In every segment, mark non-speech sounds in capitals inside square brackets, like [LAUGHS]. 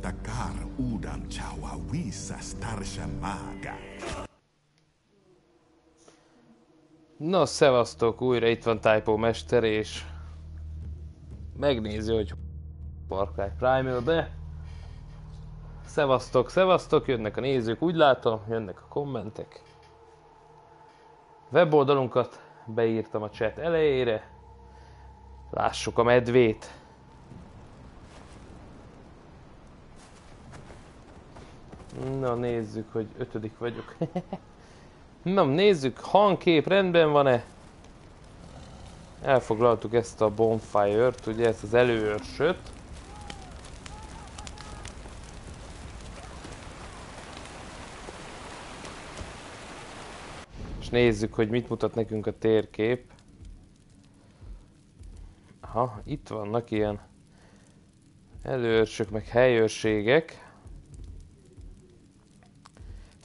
Takar udan chawa wisa starsha maga. No, szevasztok, újra itt van Typo Mester, és megnézi, hogy Far Cry Primal be. Szevasztok, szevasztok, jönnek a nézők, úgy látom, jönnek a kommentek. Weboldalunkat beírtam a chat elejére. Lássuk a medvét. Na nézzük, hogy ötödik vagyok. [LAUGHS] Na nézzük, hangkép rendben van-e? Elfoglaltuk ezt a bonfire-t, ugye ezt az előörsöt. És nézzük, hogy mit mutat nekünk a térkép. Aha, itt vannak ilyen előörsök, meg helyőrségek.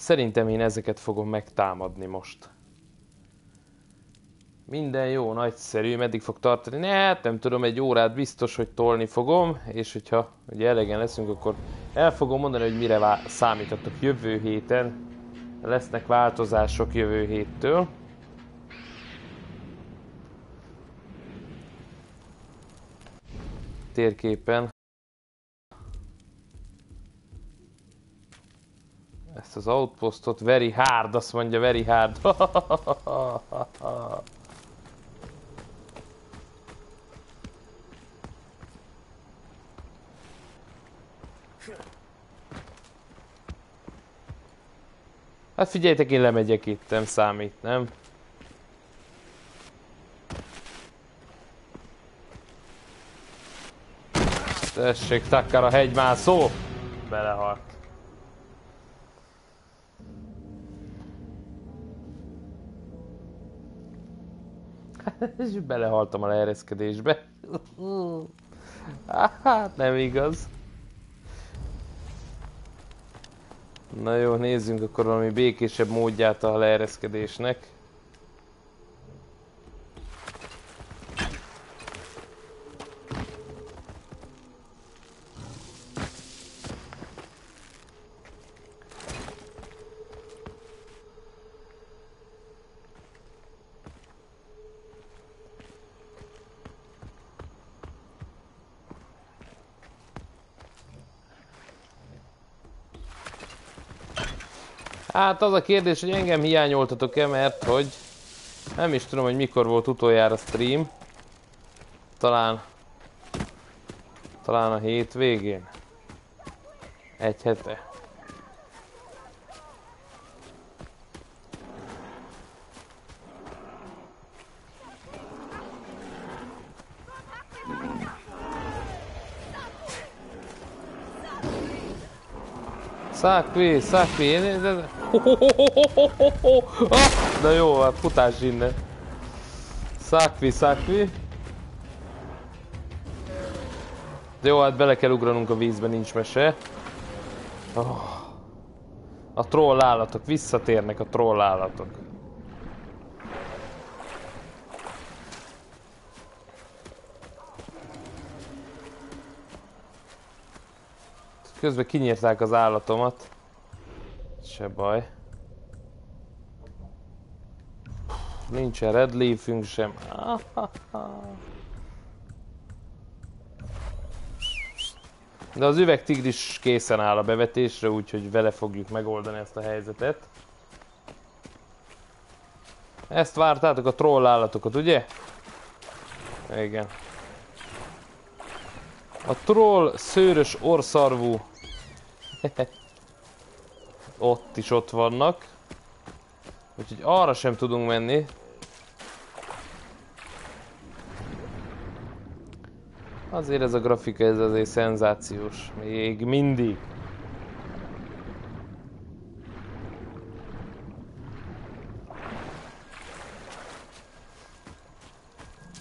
Szerintem én ezeket fogom megtámadni most. Minden jó, nagyszerű, meddig fog tartani? Ne, hát nem tudom, egy órát biztos, hogy tolni fogom, és hogyha ugye elegen leszünk, akkor el fogom mondani, hogy mire számítatok jövő héten. Lesznek változások jövő héttől. Térképen az outpostot, very hard, azt mondja, very hard. [LAUGHS] Hát figyeljetek, én lemegyek itt, nem számít, nem? Tessék, takkar a hegymászó! Belehalt. [LAUGHS] És belehaltam a leereszkedésbe. [LAUGHS] Hát nem igaz. Na jó, nézzünk akkor valami békésebb módját a leereszkedésnek. Hát az a kérdés, hogy engem hiányoltatok-e, mert hogy nem is tudom, hogy mikor volt utoljára stream. Talán... Talán a hétvégén. Egy hete. Szakvi, szakvi, [LAUGHS] Na jó, hát futás innen. Szakvi, szakvi. De jó, hát bele kell ugranunk a vízbe, nincs mese. Oh. A troll állatok, visszatérnek a troll állatok. Közben kinyírták az állatomat. Se baj. Nincsen red leafünk sem. De az üvegtigris készen áll a bevetésre, úgyhogy vele fogjuk megoldani ezt a helyzetet. Ezt vártátok a troll állatokat, ugye? Igen. A troll szőrös orszarvú. [LAUGHS] ott is ott vannak. Úgyhogy arra sem tudunk menni. Azért ez a grafika, ez azért szenzációs. Még mindig.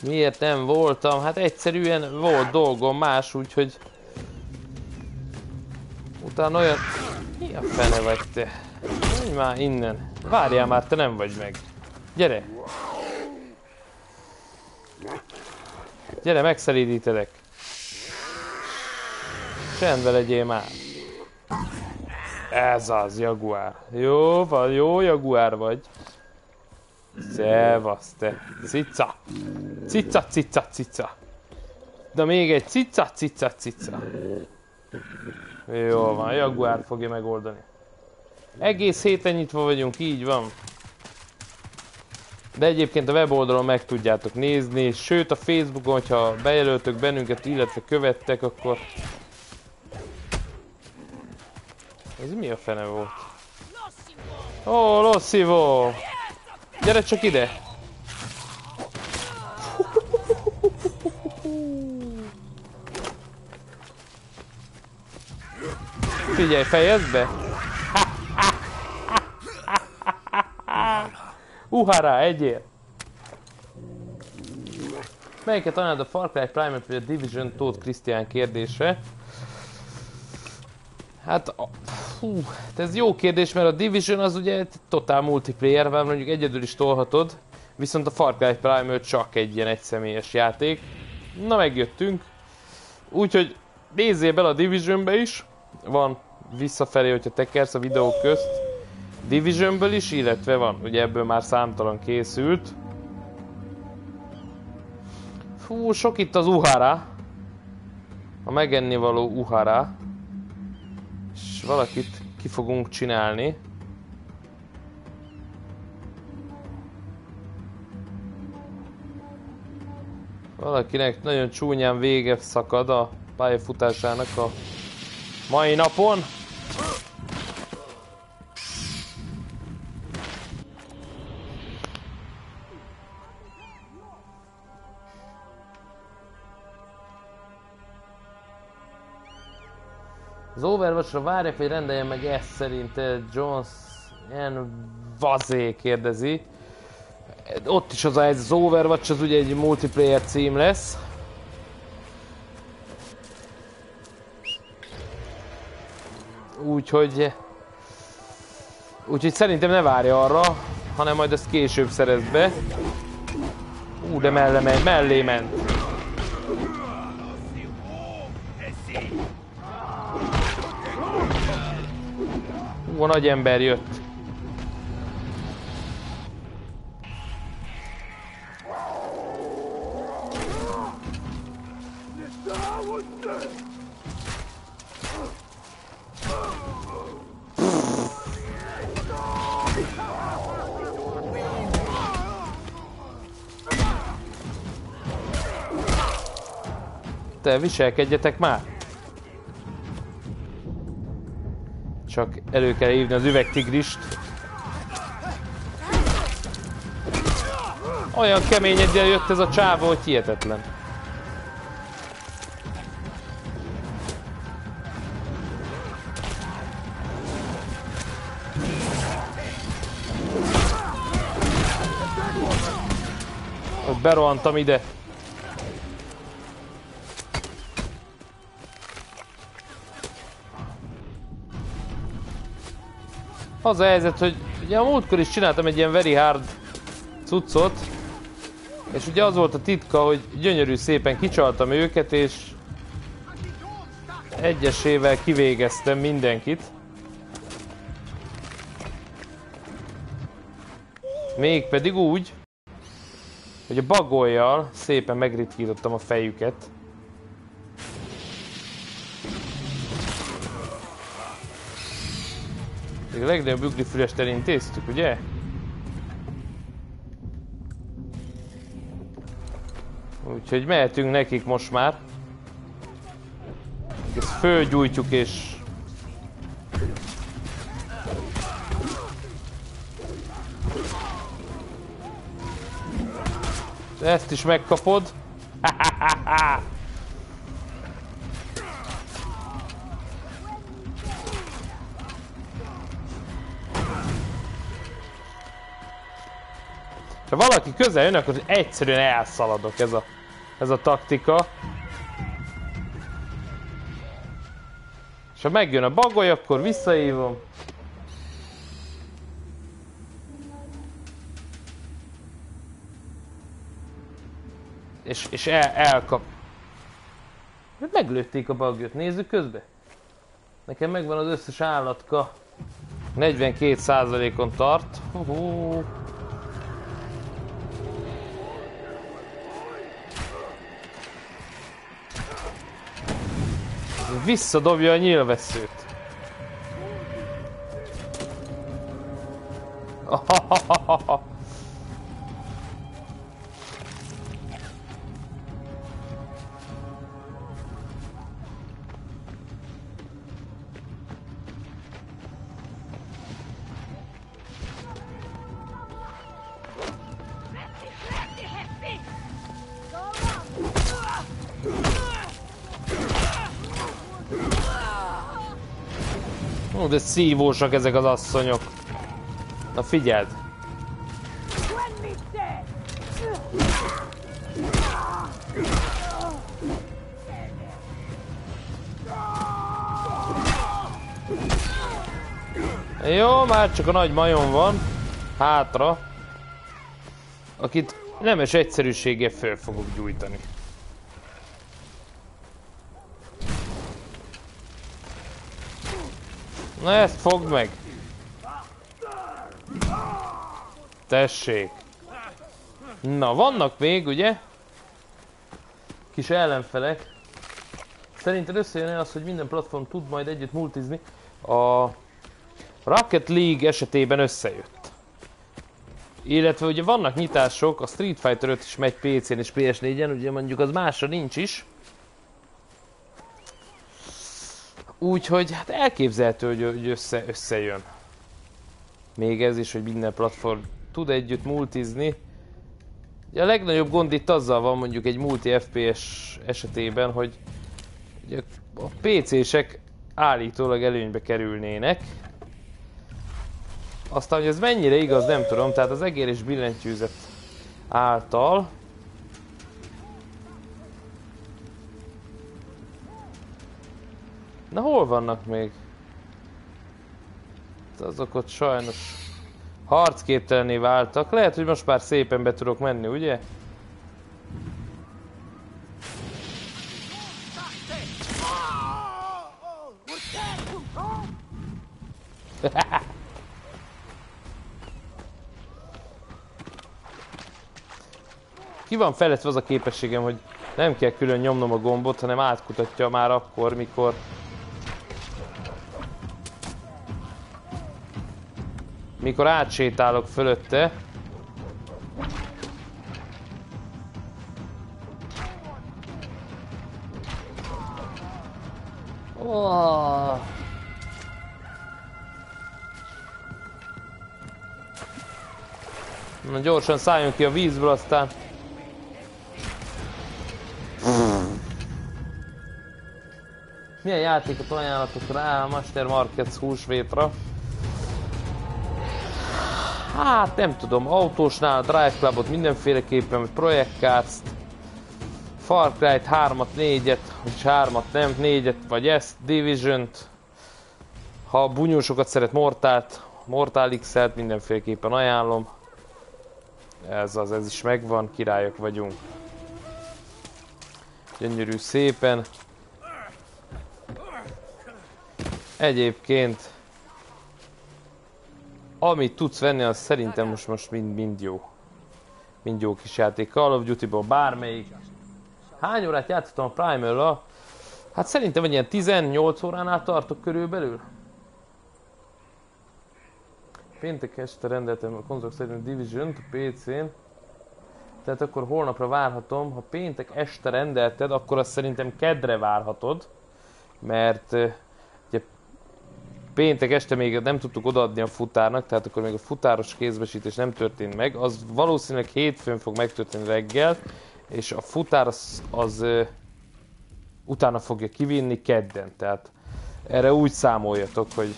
Miért nem voltam? Hát egyszerűen volt dolgom más, úgyhogy... Utána olyan... Mi a fene vagy te? Menj már innen. Várjál már, te nem vagy meg. Gyere! Gyere, megszelídítelek. Csendben legyél már. Ez az, Jaguár. Jó van, jó Jaguár vagy. Szevasz te. Cica. Cica, cica, cica. De még egy cica, cica, cica. Jó van, Jaguár fogja megoldani. Egész héten nyitva vagyunk, így van. De egyébként a weboldalon meg tudjátok nézni, sőt a Facebookon, hogyha bejelöltök bennünket, illetve követtek, akkor... Ez mi a fene volt? Ó, oh, Lossivo! Gyere csak ide! Figyelj, fejezd be! Uhara, egyél! Melyiket anyád a Far Cry Primal vagy a Division Tóth Krisztián kérdése? Hát, hú, ez jó kérdés, mert a Division az ugye totál multiplayer, mert mondjuk egyedül is tolhatod, viszont a Far Cry Primal csak egy ilyen egyszemélyes játék. Na, megjöttünk. Úgyhogy nézzél bele a Divisionbe is, van visszafelé, hogyha tekersz a videók közt. Divisionből is, illetve van, ugye ebből már számtalan készült. Fú, sok itt az uhara. A megennivaló uhara. És valakit ki fogunk csinálni. Valakinek nagyon csúnyán vége szakad a pályafutásának a mai napon. Az Overwatch-ra várják, hogy rendeljen meg ezt szerint Jones ilyen vazé kérdezi. Ott is az a az Overwatch az ugye egy multiplayer cím lesz. Úgyhogy... Úgyhogy szerintem ne várja arra, hanem majd ezt később szerez be. Ú, de mellé, mellé ment. Ú, a nagy ember jött. Te viselkedjetek már! Csak elő kell hívni az üvegtigrist. Olyan kemény egyel jött ez a csávó, hogy hihetetlen. Berohantam ide. Az a helyzet, hogy ugye a múltkor is csináltam egy ilyen very hard cuccot, és ugye az volt a titka, hogy gyönyörű szépen kicsaltam őket, és egyesével kivégeztem mindenkit. Mégpedig úgy, hogy a bagoljal szépen megritkítottam a fejüket. Még a legnagyobb ugrifülest elintéztük, ugye? Úgyhogy mehetünk nekik most már. Ezt fölgyújtjuk és... Ezt is megkapod. Ha valaki közel jön, akkor egyszerűen elszaladok ez a, ez a taktika. És ha megjön a bagoly, akkor visszahívom. És, és el, elkap. Meglőtték a bagyot, nézzük közbe. Nekem megvan az összes állatka. 42%-on tart. Hú. Visszadobja a nyílveszőt. Ó, de szívósak ezek az asszonyok. Na figyeld! Jó, már csak a nagy majom van. Hátra. Akit nemes egyszerűséggel föl fogok gyújtani. Na ezt fogd meg! Tessék! Na, vannak még, ugye? Kis ellenfelek. Szerinted összejön az, hogy minden platform tud majd együtt multizni? A Rocket League esetében összejött. Illetve ugye vannak nyitások, a Street Fighter 5 is megy PC-n és PS4-en, ugye mondjuk az másra nincs is. Úgyhogy hát elképzelhető, hogy össze, összejön. Még ez is, hogy minden platform tud együtt multizni. A legnagyobb gond itt azzal van mondjuk egy multi FPS esetében, hogy ugye a PC-sek állítólag előnybe kerülnének. Aztán, hogy ez mennyire igaz, nem tudom, tehát az egér és billentyűzet által Na hol vannak még? Azok ott sajnos harcképtelené váltak. Lehet, hogy most már szépen be tudok menni, ugye? Ki van fejlesztve az a képességem, hogy nem kell külön nyomnom a gombot, hanem átkutatja már akkor, mikor mikor átsétálok fölötte. Oh. Na gyorsan szálljunk ki a vízből, aztán... Milyen játékot ajánlatok rá a Master Markets húsvétra? Hát nem tudom, autósnál, Drive Clubot mindenféleképpen, Cars-t, Far Cry 3-at, 4-et, vagy 3-at nem, 4-et, vagy ezt, Division-t. Ha bunyósokat szeret Mortalt, Mortal X-et mindenféleképpen ajánlom. Ez az, ez is megvan, királyok vagyunk. Gyönyörű szépen. Egyébként amit tudsz venni, az szerintem most, most mind, mind jó. Mind jó kis játék. Call of Duty-ból bármelyik. Hány órát játszottam a primer Hát szerintem egy ilyen 18 óránál tartok körülbelül. Péntek este rendeltem a konzolok szerint division a PC-n. Tehát akkor holnapra várhatom. Ha péntek este rendelted, akkor azt szerintem kedre várhatod. Mert péntek este még nem tudtuk odaadni a futárnak, tehát akkor még a futáros kézbesítés nem történt meg. Az valószínűleg hétfőn fog megtörténni reggel, és a futár az, az utána fogja kivinni kedden. Tehát erre úgy számoljatok, hogy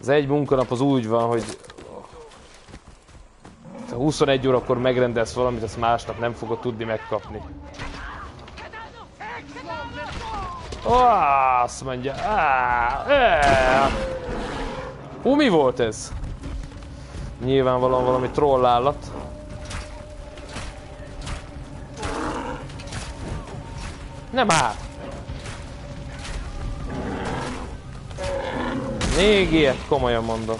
az egy munkanap az úgy van, hogy ha 21 órakor megrendelsz valamit, azt másnap nem fogod tudni megkapni. Oh, azt mondja. Hú, mi volt ez? Nyilvánvalóan valami trollállat. Nem áll. Még ilyet, komolyan mondom.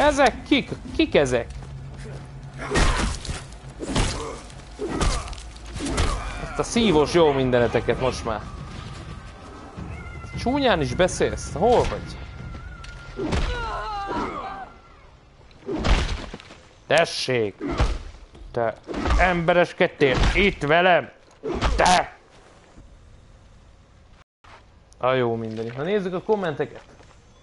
Ezek kik? Kik ezek? Ezt a szívós jó mindeneteket most már. Csúnyán is beszélsz? Hol vagy? Tessék! Te embereskedtél itt velem? Te! A jó mindeni. Ha nézzük a kommenteket.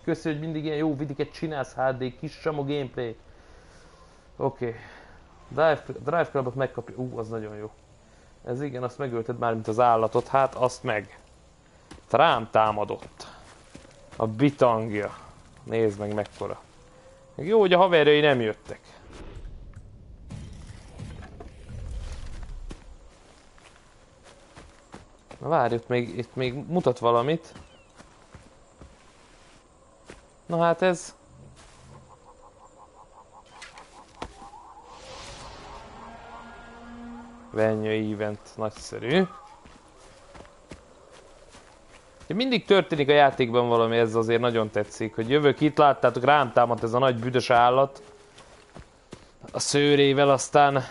Köszi, hogy mindig ilyen jó vidiket csinálsz, HD, kis samo gameplay. Oké. Okay. Drive, Drive Clubot megkapja. Ú, az nagyon jó. Ez igen, azt megölted már, mint az állatot. Hát, azt meg. Trám támadott. A bitangja. Nézd meg mekkora. Jó, hogy a haverjai nem jöttek. Na várj, itt még, itt még mutat valamit. Na hát ez... Venya event, nagyszerű. De mindig történik a játékban valami, ez azért nagyon tetszik, hogy jövök itt, láttátok, rám támadt ez a nagy büdös állat. A szőrével, aztán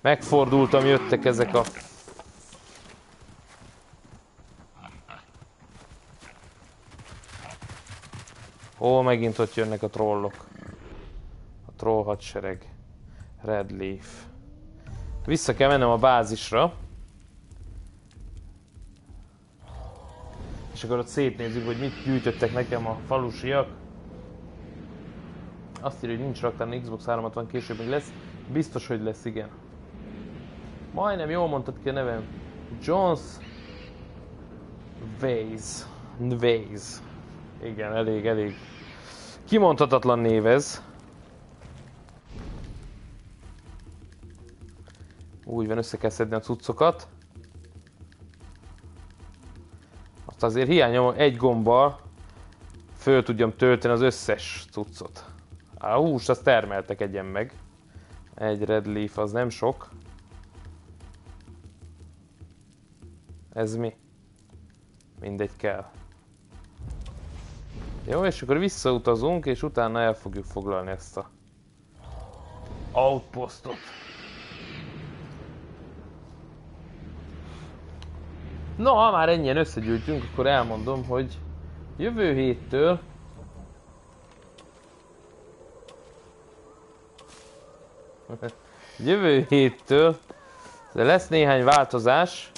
megfordultam, jöttek ezek a Ó, megint ott jönnek a trollok. A troll hadsereg. Red Leaf. Vissza kell mennem a bázisra. És akkor ott szétnézzük, hogy mit gyűjtöttek nekem a falusiak. Azt írja, hogy nincs raktár, Xbox 360 később még lesz. Biztos, hogy lesz, igen. Majdnem jól mondtad ki a nevem. Jones Vase. Vase. Igen, elég, elég. Kimondhatatlan név ez. Úgy van, össze kell szedni a cuccokat. Azt azért hiányom, hogy egy gombbal föl tudjam tölteni az összes cuccot. A húst azt termeltek egyen meg. Egy red leaf az nem sok. Ez mi? Mindegy kell. Jó, és akkor visszautazunk, és utána el fogjuk foglalni ezt a outpostot. No, ha már ennyien összegyűjtünk, akkor elmondom, hogy jövő héttől [LAUGHS] jövő héttől lesz néhány változás.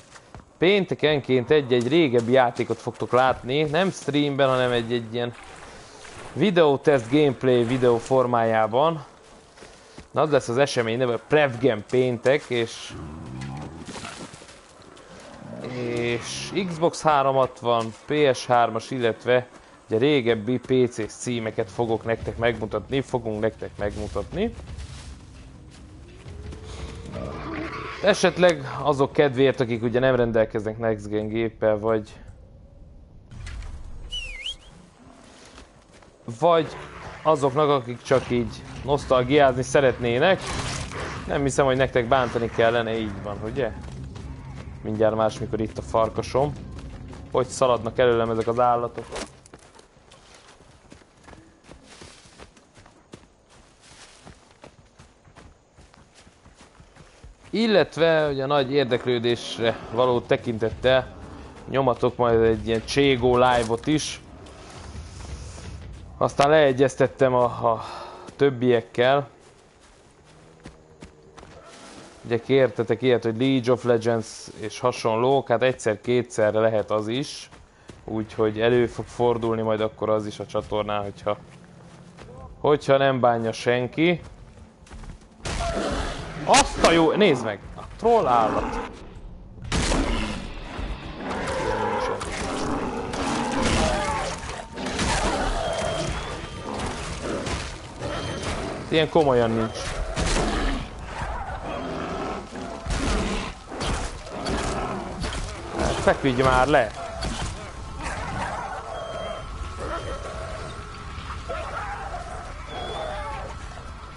Péntekenként egy-egy régebbi játékot fogtok látni, nem streamben, hanem egy-egy ilyen videótest gameplay videó formájában. Na, az lesz az esemény neve Prevgem péntek, és és Xbox 360, PS3-as, illetve ugye régebbi PC címeket fogok nektek megmutatni, fogunk nektek megmutatni. Esetleg azok kedvéért, akik ugye nem rendelkeznek Next Gen géppel, vagy... Vagy azoknak, akik csak így nosztalgiázni szeretnének. Nem hiszem, hogy nektek bántani kellene, így van, ugye? Mindjárt másmikor itt a farkasom. Hogy szaladnak előlem ezek az állatok. Illetve, hogy a nagy érdeklődésre való tekintettel nyomatok majd egy ilyen Cségó live-ot is. Aztán leegyeztettem a, a többiekkel. Ugye kértetek ilyet, hogy League of Legends és hasonlók, hát egyszer-kétszerre lehet az is. Úgyhogy elő fog fordulni majd akkor az is a csatornán, hogyha, hogyha nem bánja senki. Azt a jó... Nézd meg! A troll állat. Ilyen komolyan nincs. Hát feküdj már le!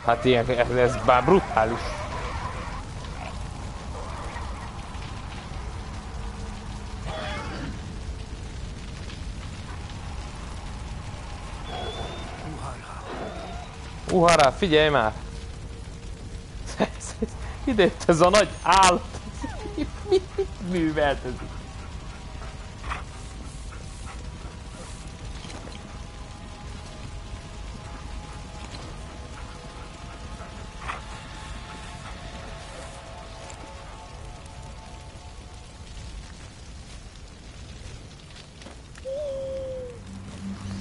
Hát ilyen, ez, ez bár brutális. Uhará, figyelj már! Ide ez a nagy állat! Mit művelt ez?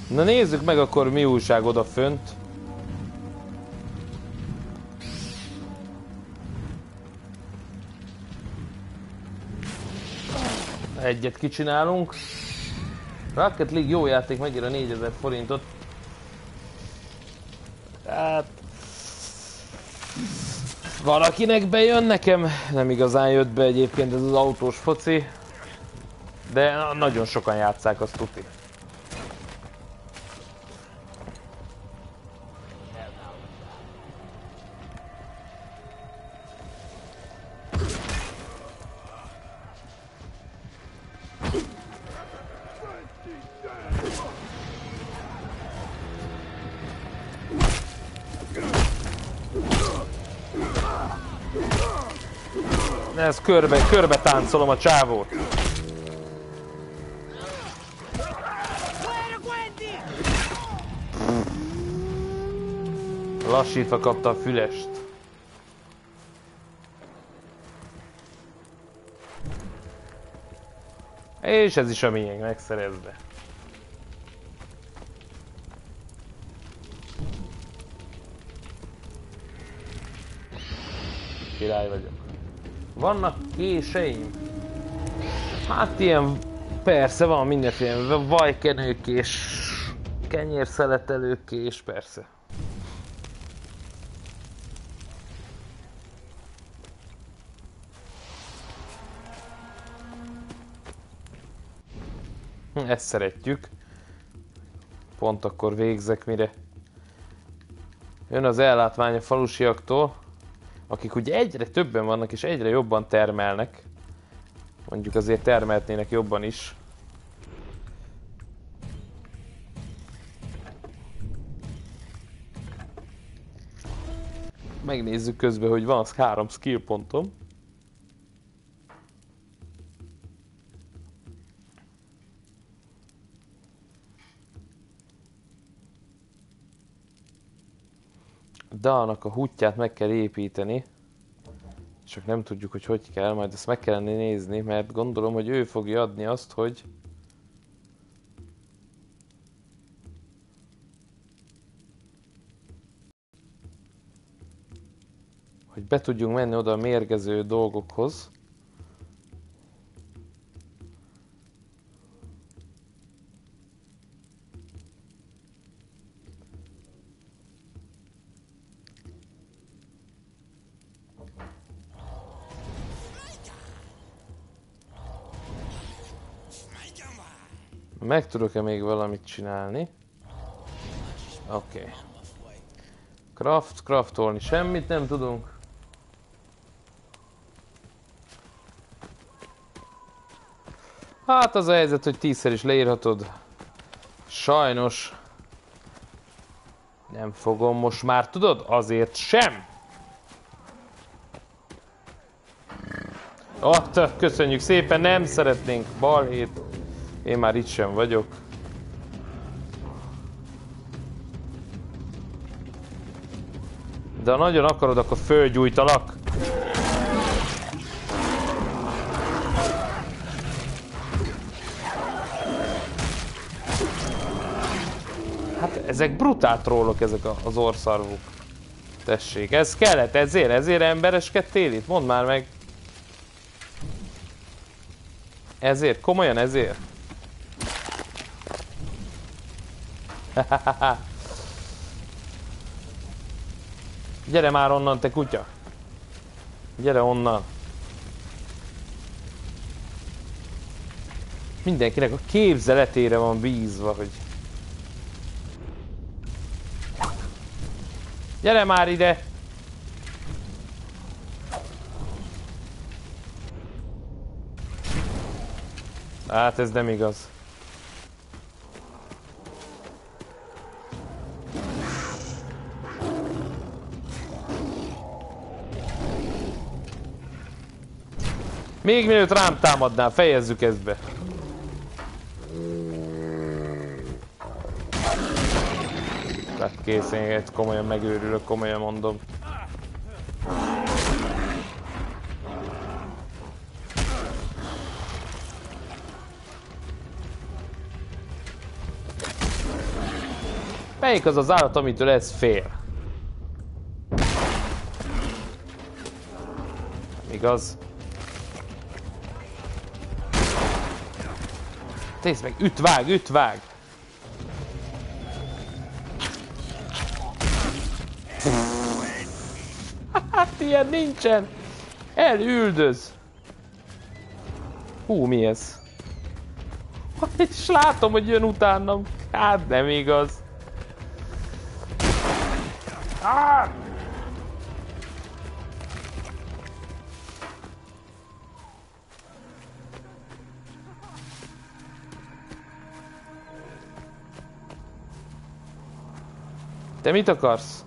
Na nézzük meg akkor mi újság oda Egyet kicsinálunk. Rocket League jó játék, megír a 4000 forintot. Hát... Valakinek bejön, nekem nem igazán jött be egyébként ez az autós foci. De nagyon sokan játszák, azt tuti. Ez körbe, körbe táncolom a csávót. Lassítva kapta a fülest. És ez is a miénk, megszerezve. Király vagyok. Vannak késeim? Hát ilyen, persze van mindenféle vajkenők és kenyérszeletelők és persze. Hm, ezt szeretjük. Pont akkor végzek, mire jön az ellátmány a falusiaktól akik ugye egyre többen vannak és egyre jobban termelnek. Mondjuk azért termeltnének jobban is. Megnézzük közben, hogy van az három skill pontom. Dalnak a hútját meg kell építeni. Csak nem tudjuk, hogy hogy kell, majd ezt meg kellene nézni, mert gondolom, hogy ő fogja adni azt, hogy... Hogy be tudjunk menni oda a mérgező dolgokhoz. Meg tudok-e még valamit csinálni? Oké. Okay. Craft, craftolni semmit nem tudunk. Hát az a helyzet, hogy tízszer is leírhatod. Sajnos. Nem fogom most már, tudod? Azért sem. Oh, köszönjük szépen, nem szeretnénk balhét. Én már itt sem vagyok. De ha nagyon akarod, akkor fölgyújtalak. Hát ezek brutál trollok ezek az orszarvuk. Tessék, ez kellett, ezért, ezért embereskedtél itt? Mondd már meg. Ezért, komolyan ezért? [LAUGHS] Gyere már onnan, te kutya! Gyere onnan! Mindenkinek a képzeletére van bízva, hogy... Gyere már ide! Hát ez nem igaz. Még mielőtt rám támadnál, fejezzük ezt be. Tehát kész, én komolyan megőrülök, komolyan mondom. Melyik az az állat, amitől ez fél? Igaz? Nézd meg, üt, vág, üt, vág! Hát ilyen nincsen! Elüldöz! Hú, mi ez? És látom, hogy jön utánam. Hát nem igaz. Te mit akarsz?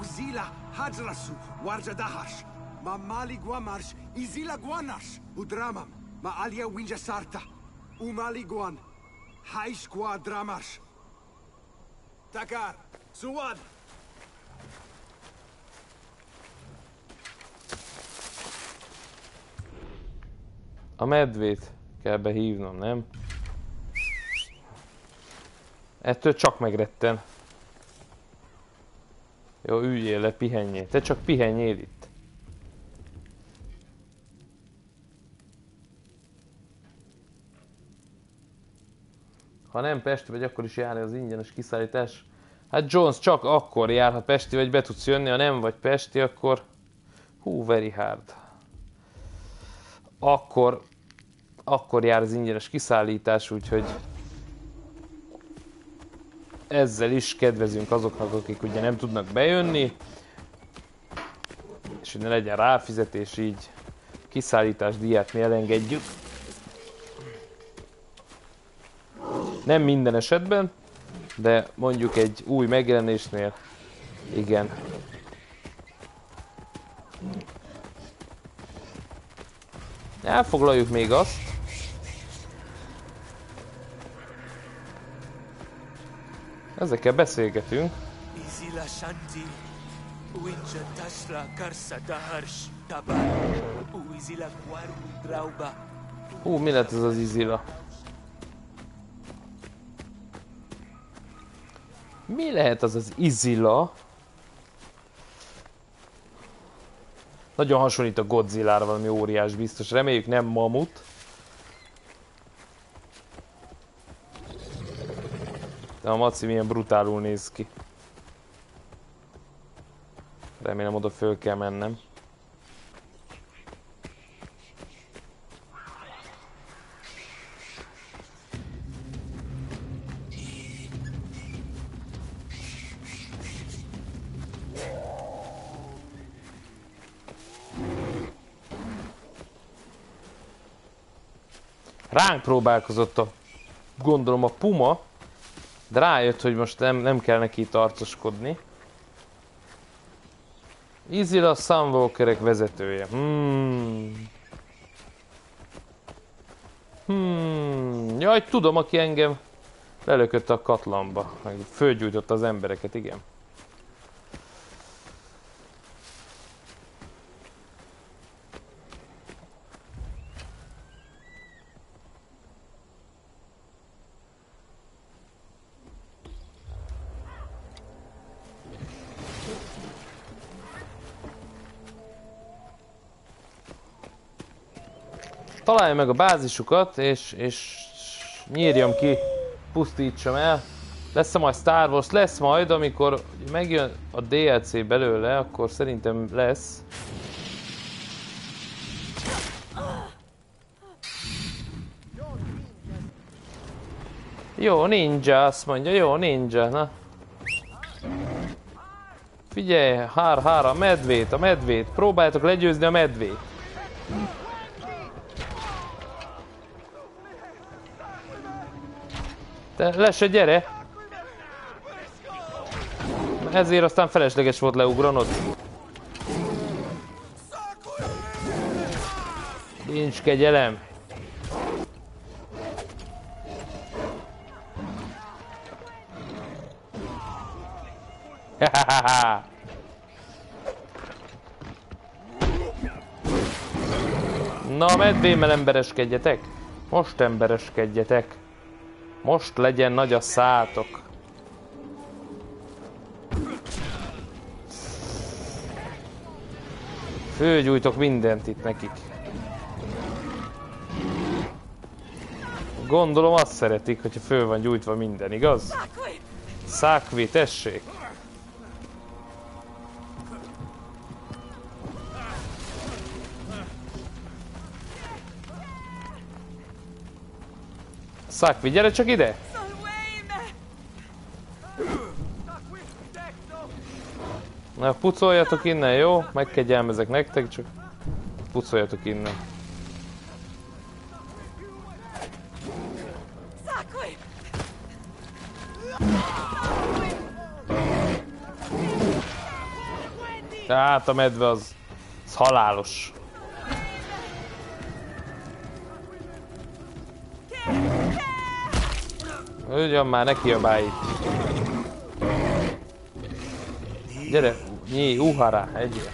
Uzila Hajrasu Warjadahash Ma Mali Guamarsh Izila Guanash. Udramam Ma Alia Winja Sarta. Umali Guan Haish Dramash. Takar Suwan. A medvét kell behívnom, nem? Ettől csak megretten. Jó, üljél le, pihenjél. Te csak pihenjél itt. Ha nem Pesti vagy, akkor is járni az ingyenes kiszállítás. Hát Jones csak akkor jár, ha Pesti vagy, be tudsz jönni, ha nem vagy Pesti, akkor... Hú, very hard. Akkor... Akkor jár az ingyenes kiszállítás, úgyhogy ezzel is kedvezünk azoknak, akik ugye nem tudnak bejönni, és hogy ne legyen ráfizetés, így kiszállítás díját mi elengedjük. Nem minden esetben, de mondjuk egy új megjelenésnél igen. Elfoglaljuk még azt, Ezekkel beszélgetünk. Hú, mi lett ez az Izila? Mi lehet az az Izila? Nagyon hasonlít a Godzilla-ra valami óriás biztos. Reméljük nem mamut. De a maci milyen brutálul néz ki. Remélem oda föl kell mennem. Ránk próbálkozott a, gondolom a puma, de rájött, hogy most nem, nem kell neki tartoskodni. Izil a Sunwalkerek vezetője. Hmm. Hmm. Jaj, tudom, aki engem lelökött a katlamba. Fölgyújtott az embereket, igen. Találja meg a bázisukat, és, és nyírjam ki, pusztítsam el. Lesz -e majd Star Wars? Lesz majd, amikor megjön a DLC belőle, akkor szerintem lesz. Jó, ninja, azt mondja, jó, ninja, na. Figyelj, hár, hár, a medvét, a medvét. Próbáljátok legyőzni a medvét. Te lesse, gyere! Ezért aztán felesleges volt leugranod. Nincs kegyelem. [LAUGHS] Na, medvémmel embereskedjetek. Most embereskedjetek. Most legyen nagy a szátok. Főgyújtok mindent itt nekik. Gondolom azt szeretik, hogyha föl van gyújtva minden, igaz? Szákvi, tessék! Szákvi, gyere csak ide! Na, pucoljatok innen, jó? Megkegyelmezek nektek, csak pucoljatok innen. Tehát a medve az, az halálos. Ugyan már, ne kiabálj itt. Gyere, nyi, uhara, egyre.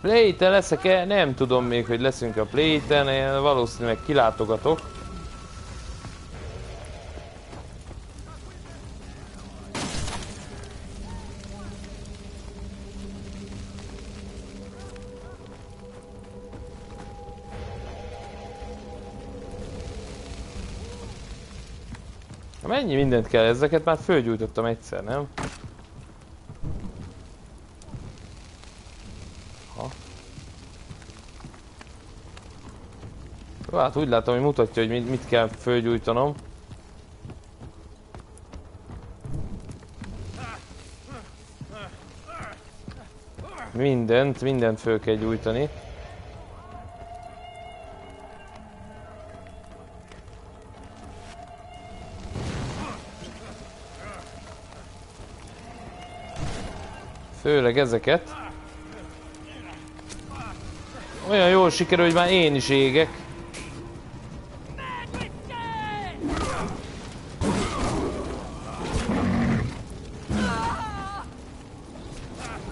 Playten leszek-e? Nem tudom még, hogy leszünk a Playten, én valószínűleg kilátogatok. Mennyi mindent kell? Ezeket már fölgyújtottam egyszer, nem? Ha. Hát úgy látom, hogy mutatja, hogy mit kell fölgyújtanom. Mindent, mindent föl kell gyújtani. Főleg ezeket. Olyan jól sikerül, hogy már én is égek.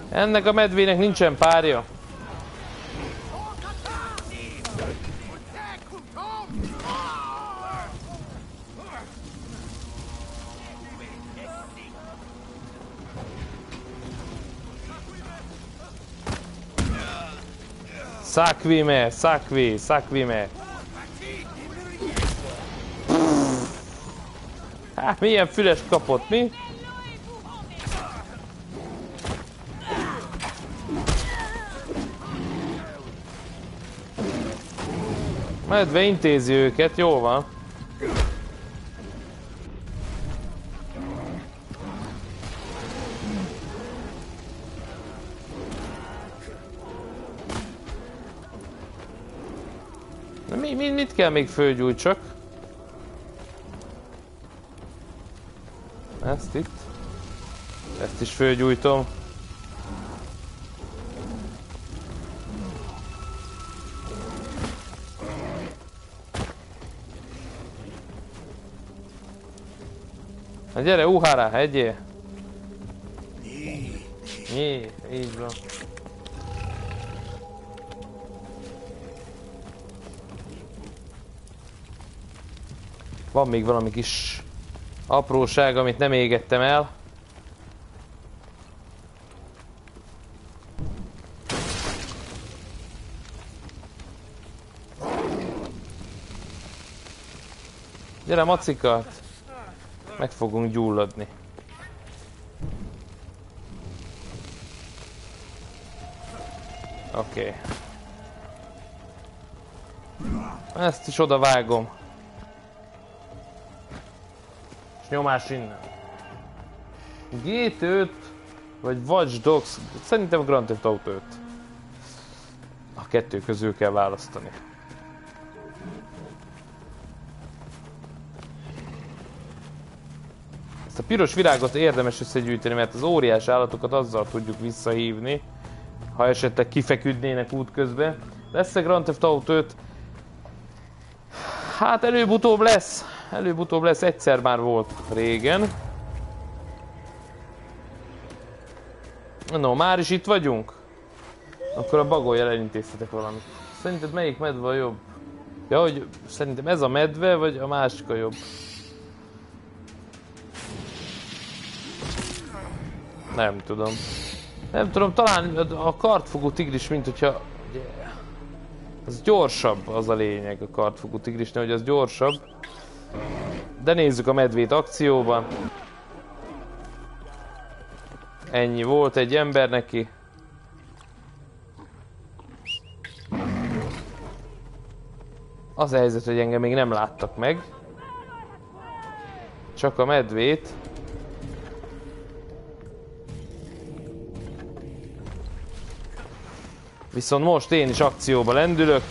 Ennek a medvének nincsen párja. Szakvi me, szakvi, szakvi me. Hát milyen füles kapott, mi? Medve intézi őket, jó van. Kell még fölgyújtsak? Ezt itt. Ezt is fölgyújtom. Na gyere, Uhara, egyél! Nyí, így van. Van még valami kis apróság, amit nem égettem el. Gyere, macikat! Meg fogunk gyulladni. Oké. Okay. Ezt is oda vágom. Nyomás innen. G5 Vagy Watch Dogs, szerintem Grand Theft Auto 5. A kettő közül kell választani. Ezt a piros virágot érdemes összegyűjteni, mert az óriás állatokat azzal tudjuk visszahívni, ha esetleg kifeküdnének útközben. Lesz-e Grand Theft Auto 5? Hát előbb-utóbb lesz. Előbb-utóbb lesz, egyszer már volt régen. No, már is itt vagyunk? Akkor a bagolyjal elintéztetek valamit. Szerinted melyik medve a jobb? Ja, hogy szerintem ez a medve, vagy a másik a jobb? Nem tudom. Nem tudom, talán a kartfogó tigris, mint hogyha... Az gyorsabb az a lényeg a kartfogó tigrisnél, hogy az gyorsabb. De nézzük a medvét akcióban. Ennyi volt egy ember neki. Az a helyzet, hogy engem még nem láttak meg. Csak a medvét. Viszont most én is akcióba lendülök.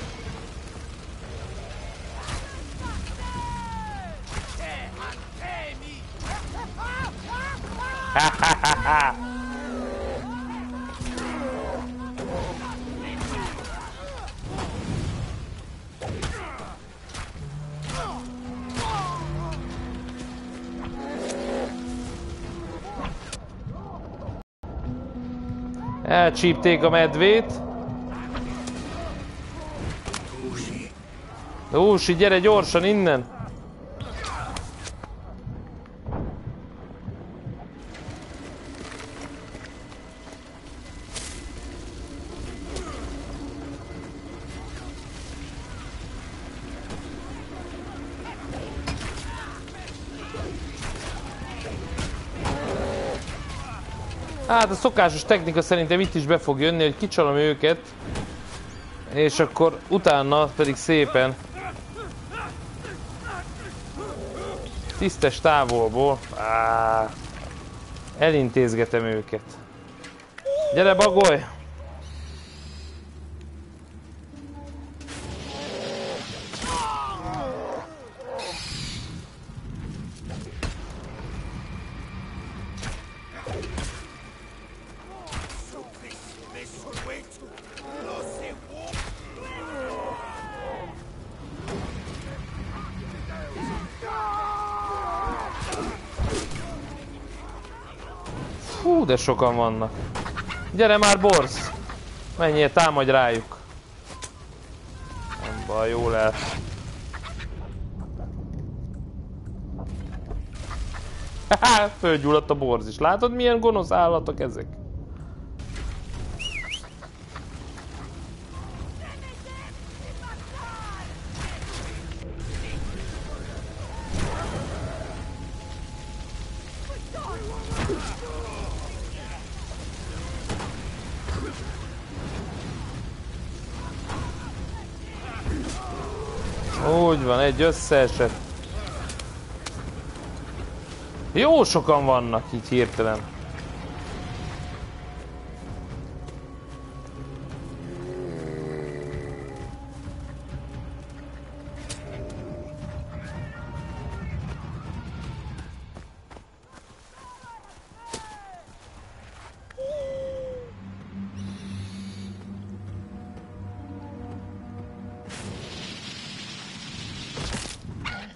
[LAUGHS] Elcsípték a medvét. Lúsi, gyere gyorsan innen! Hát a szokásos technika szerintem itt is be fog jönni, hogy kicsalom őket, és akkor utána pedig szépen tisztes távolból á, elintézgetem őket. Gyere bagoly! De sokan vannak. Gyere már, Borz! Menjél, támadj rájuk. Nem baj, el. [LAUGHS] Haha, fölgyulladt a borz is. Látod, milyen gonosz állatok ezek? Egy összeesett. Jó sokan vannak így hirtelen.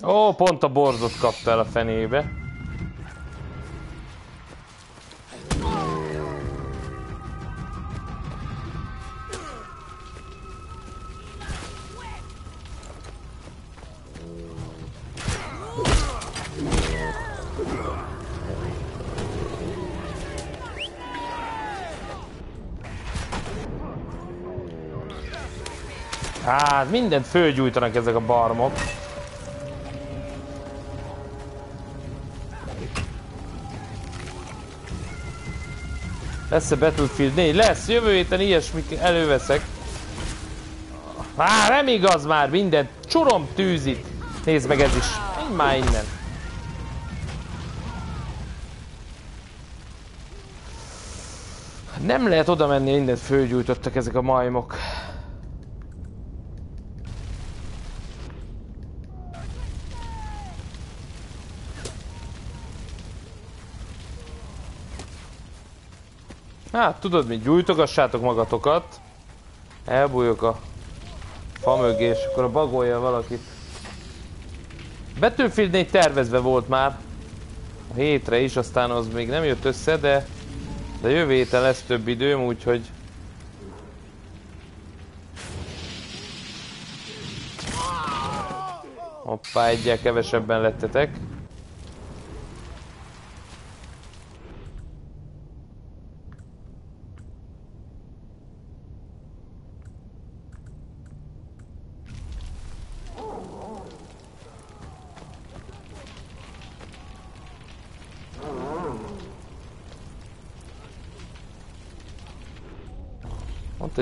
Ó, pont a borzot kapta el a fenébe. Hát mindent fölgyújtanak ezek a barmok. Lesz-e Battlefield 4? Lesz, jövő héten ilyesmit előveszek. Á, nem igaz már, minden csurom tűzit. Nézd meg ez is. Menj már innen. Nem lehet oda menni, mindent fölgyújtottak ezek a majmok. Hát tudod mit, gyújtogassátok magatokat. Elbújok a fa mögé, és akkor a bagolja valakit. Battlefield 4 tervezve volt már. A hétre is, aztán az még nem jött össze, de, de jövő héten lesz több időm, úgyhogy... Hoppá, egyel kevesebben lettetek.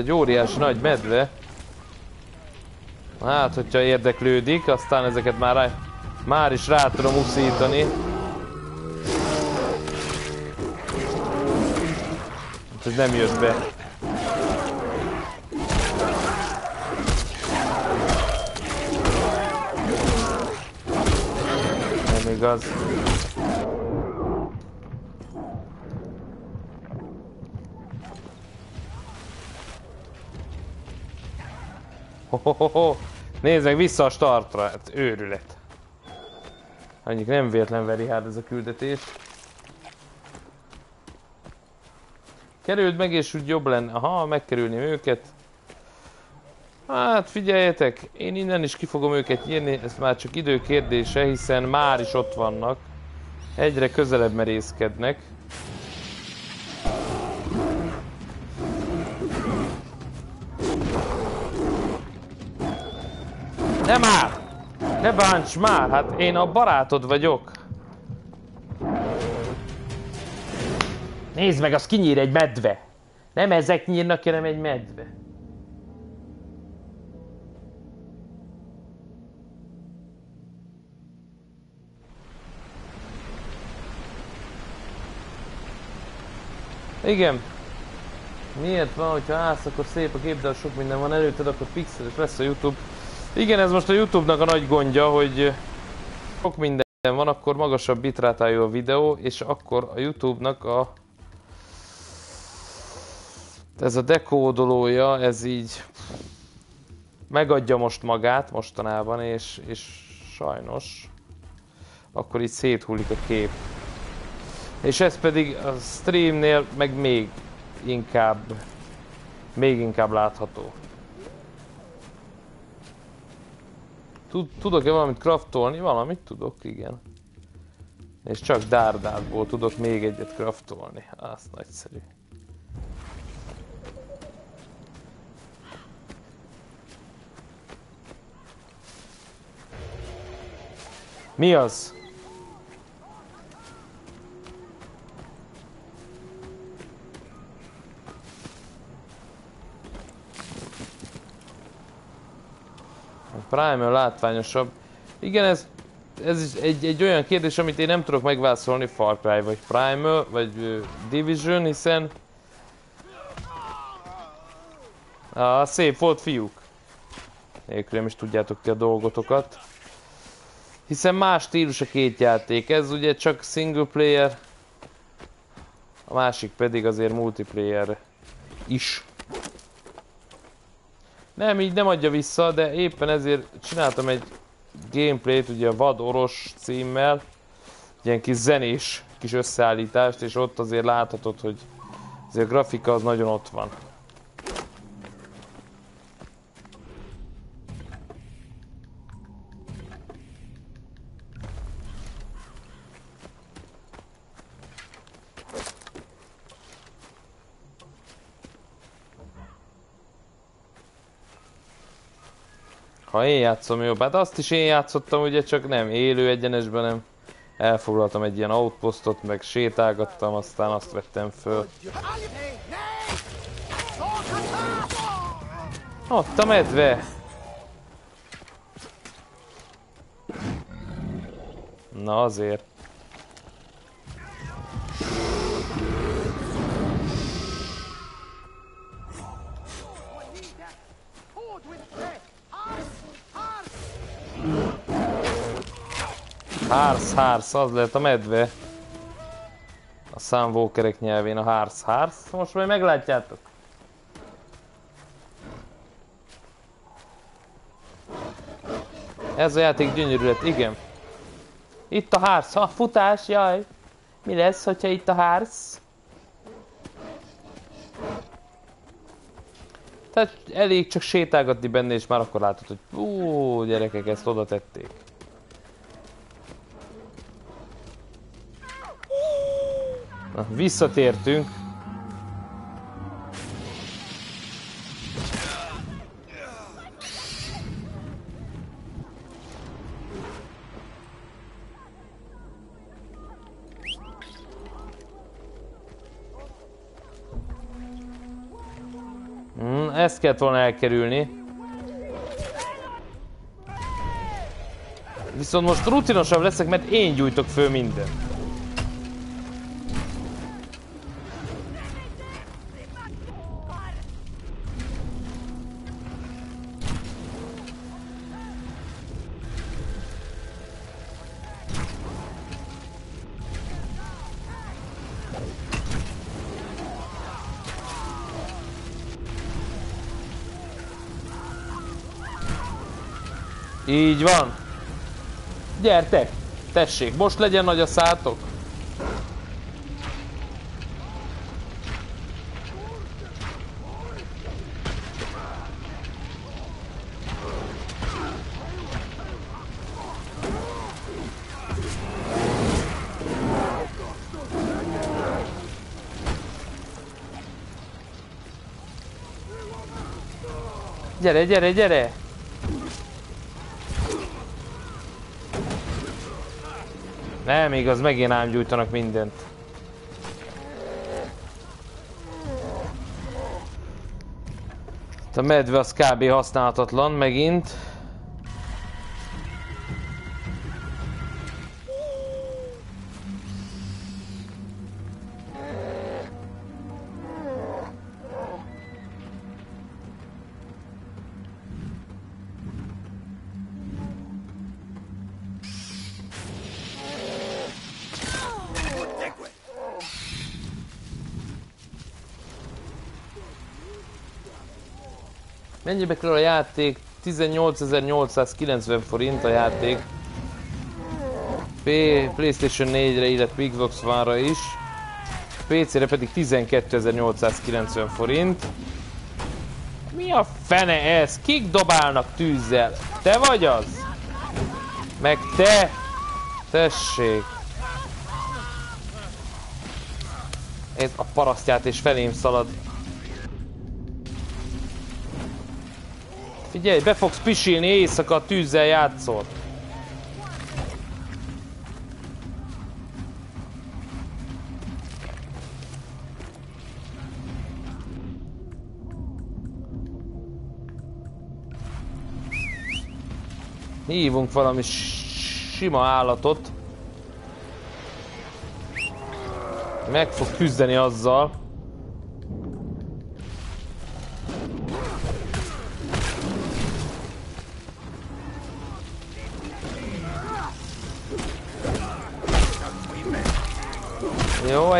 Egy óriási nagy medve. Hát, hogyha érdeklődik, aztán ezeket már, rá, már is rá tudom uszítani. Hát ez nem jött be. Nem igaz. Hohohoho. Nézd meg vissza a startra, hát őrület. Annyi nem véletlen veri hát ez a küldetés. Kerüld meg és úgy jobb lenne. Aha, megkerülni őket. Hát figyeljetek, én innen is ki fogom őket írni, ez már csak idő kérdése, hiszen már is ott vannak. Egyre közelebb merészkednek. Ne már! Ne bánts már! Hát én a barátod vagyok. Nézd meg, az kinyír egy medve. Nem ezek nyírnak, hanem egy medve. Igen. Miért van, hogyha állsz, akkor szép a kép, de sok minden van előtted, akkor pixeles lesz a Youtube. Igen, ez most a Youtube-nak a nagy gondja, hogy sok minden van, akkor magasabb bitrátájú a videó, és akkor a Youtube-nak a ez a dekódolója, ez így megadja most magát mostanában, és, és sajnos akkor így széthullik a kép. És ez pedig a streamnél meg még inkább, még inkább látható. Tudok-e valamit craftolni? Valamit tudok, igen. És csak dárdádból tudok még egyet craftolni. Az nagyszerű. Mi az? Primal látványosabb. Igen, ez, ez egy, egy olyan kérdés, amit én nem tudok megválaszolni Far Cry, vagy Primal, vagy uh, Division, hiszen... Ah, szép volt fiúk. Nélkül nem is tudjátok ti a dolgotokat. Hiszen más stílus a két játék. Ez ugye csak single player, a másik pedig azért multiplayer is. Nem, így nem adja vissza, de éppen ezért csináltam egy gameplayt, ugye a Vad Oros címmel, ilyen kis zenés kis összeállítást, és ott azért láthatod, hogy azért a grafika az nagyon ott van. Ha én játszom jobb, hát azt is én játszottam, ugye csak nem élő egyenesben, nem. Elfoglaltam egy ilyen outpostot, meg sétálgattam, aztán azt vettem föl. Ott a medve! Na azért. Hársz, hársz, az lehet a medve. A számvókerek nyelvén a hársz, hársz. Most majd meglátjátok. Ez a játék gyönyörű lett, igen. Itt a hársz, ha futás, jaj. Mi lesz, hogyha itt a hársz? Tehát elég csak sétálgatni benne, és már akkor látod, hogy ú, gyerekek, ezt oda tették. Na, visszatértünk. Hmm, ezt kellett volna elkerülni. Viszont most rutinosabb leszek, mert én gyújtok föl mindent. Így van. Gyertek! Tessék, most legyen nagy a szátok. Gyere, gyere, gyere! Nem igaz, megint ám gyújtanak mindent. A medve az kb. használhatatlan megint. Mennyibe kerül a játék? 18.890 forint a játék. P Playstation 4-re, illetve Xbox One-ra is. PC-re pedig 12.890 forint. Mi a fene ez? Kik dobálnak tűzzel? Te vagy az? Meg te? Tessék. Ez a parasztját és felém szalad. Figyelj, be fogsz pisilni éjszaka a tűzzel játszol. Hívunk valami sima állatot. Meg fog küzdeni azzal.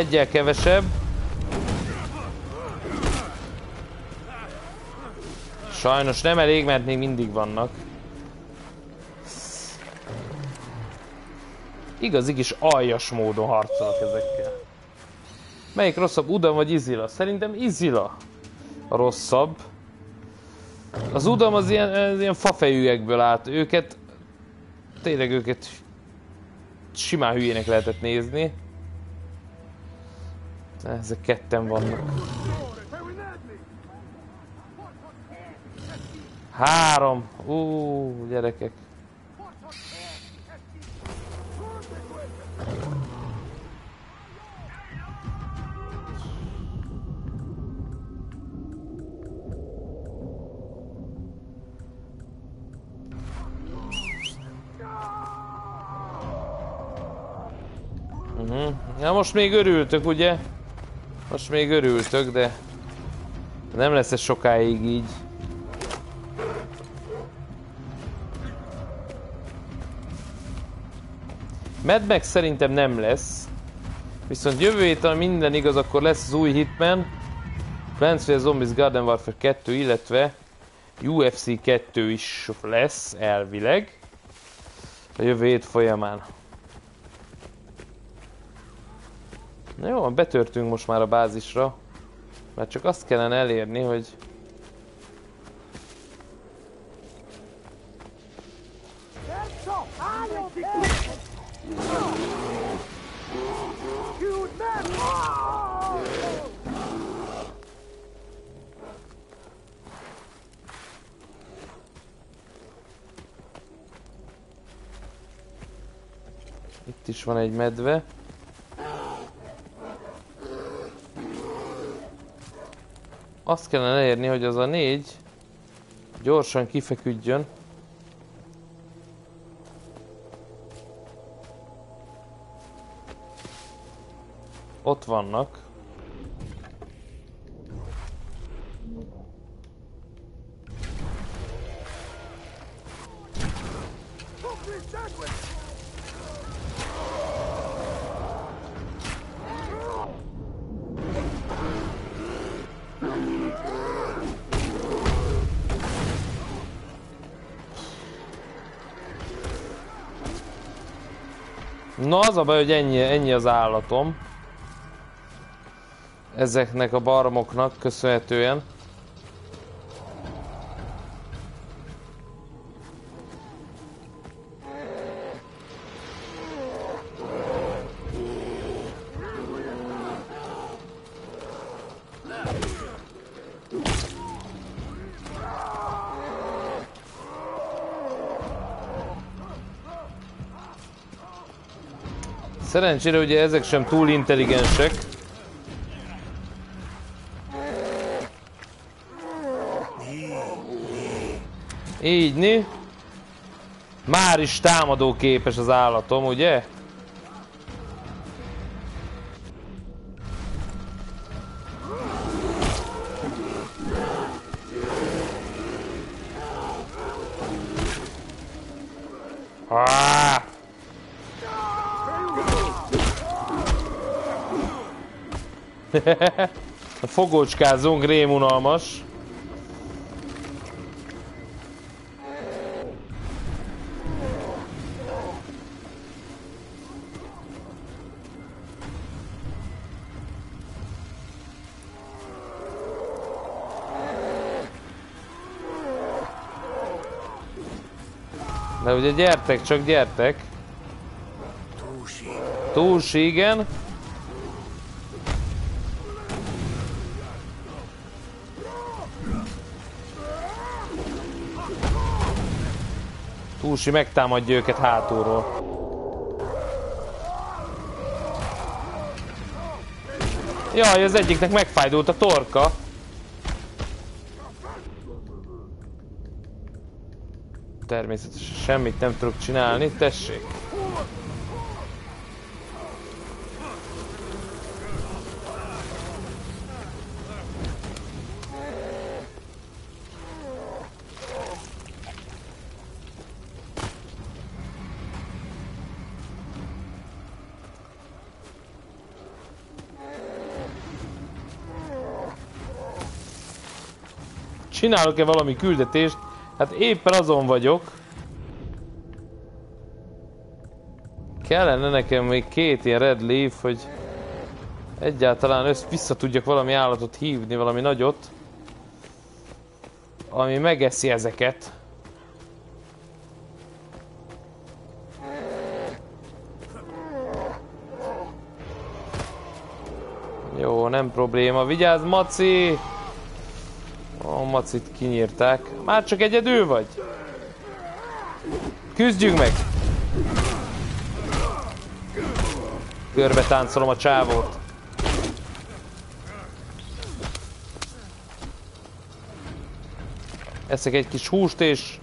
Egyel kevesebb. Sajnos nem elég, mert még mindig vannak. Igazi kis aljas módon harcolok ezekkel. Melyik rosszabb, Udam vagy Izila? Szerintem Izila a rosszabb. Az Udam az ilyen, ilyen fafejűekből állt. Őket, tényleg őket simán hülyének lehetett nézni. Ezek ketten vannak. Három! Ú, gyerekek. Uh mhm. -huh. Ja, most még örültök, ugye? Most még örültök, de nem lesz ez sokáig így. Mad Max szerintem nem lesz. Viszont jövő héten, minden igaz, akkor lesz az új Hitman, Plants vs. Zombies Garden Warfare 2, illetve UFC 2 is lesz elvileg a jövő hét folyamán. Na jó, betörtünk most már a bázisra. Mert csak azt kellene elérni, hogy Itt is van egy medve. Azt kellene elérni, hogy az a négy gyorsan kifeküdjön. Ott vannak. A baj, hogy ennyi, ennyi az állatom. Ezeknek a barmoknak köszönhetően. Szerencsére ugye ezek sem túl intelligensek. Így, ni. Már is támadó képes az állatom, ugye? [LAUGHS] fogócskázunk, rémunalmas. De ugye gyertek, csak gyertek. Túlsi, igen. Túlsi megtámadja őket hátulról. Jaj, az egyiknek megfájdult a torka. Természetesen semmit nem tudok csinálni, tessék. Csinálok-e valami küldetést? Hát éppen azon vagyok. Kellene nekem még két ilyen red leaf, hogy egyáltalán össz vissza tudjak valami állatot hívni, valami nagyot. Ami megeszi ezeket. Jó, nem probléma. Vigyázz, Maci! Macit kinyírták. Már csak egyedül vagy? Küzdjünk meg! Körbe táncolom a csávót. Eszek egy kis húst és...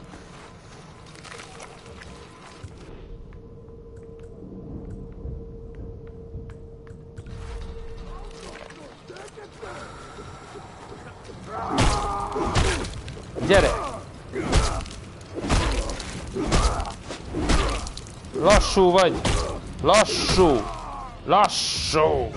Lassú vagy! Lassú! Lassú!